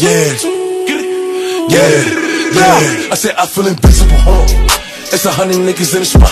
Yeah, yeah, yeah. I said I feel invincible. It's a hundred niggas in the spot.